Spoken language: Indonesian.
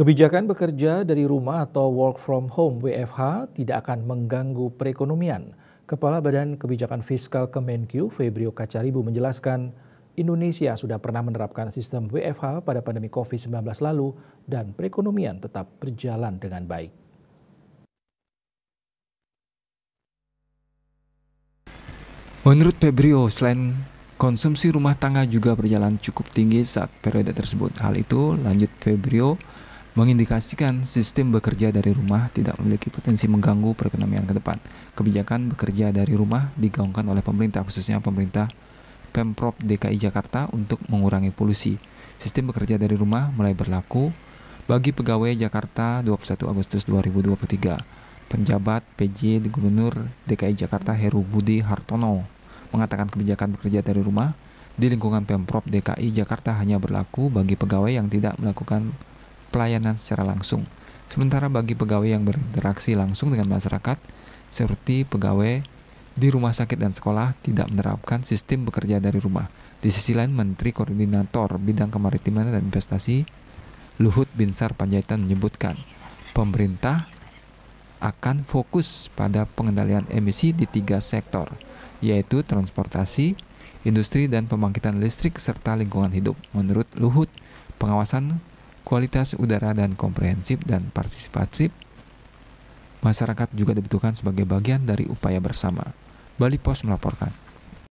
Kebijakan bekerja dari rumah atau work from home WFH tidak akan mengganggu perekonomian. Kepala Badan Kebijakan Fiskal Kemenkyu Febrio Kacaribu menjelaskan, Indonesia sudah pernah menerapkan sistem WFH pada pandemi COVID-19 lalu dan perekonomian tetap berjalan dengan baik. Menurut Febrio, selain konsumsi rumah tangga juga berjalan cukup tinggi saat periode tersebut. Hal itu lanjut Febrio mengindikasikan sistem bekerja dari rumah tidak memiliki potensi mengganggu perekonomian ke depan. Kebijakan bekerja dari rumah digaungkan oleh pemerintah, khususnya pemerintah Pemprov DKI Jakarta untuk mengurangi polusi. Sistem bekerja dari rumah mulai berlaku bagi pegawai Jakarta 21 Agustus 2023. Penjabat PJ Gubernur DKI Jakarta Heru Budi Hartono mengatakan kebijakan bekerja dari rumah di lingkungan Pemprov DKI Jakarta hanya berlaku bagi pegawai yang tidak melakukan pelayanan secara langsung. Sementara bagi pegawai yang berinteraksi langsung dengan masyarakat, seperti pegawai di rumah sakit dan sekolah tidak menerapkan sistem bekerja dari rumah. Di sisi lain, Menteri Koordinator Bidang Kemaritiman dan Investasi Luhut Binsar Panjaitan menyebutkan, pemerintah akan fokus pada pengendalian emisi di tiga sektor, yaitu transportasi, industri, dan pembangkitan listrik serta lingkungan hidup. Menurut Luhut, pengawasan kualitas udara dan komprehensif dan partisipatif masyarakat juga dibutuhkan sebagai bagian dari upaya bersama. Bali Pos melaporkan.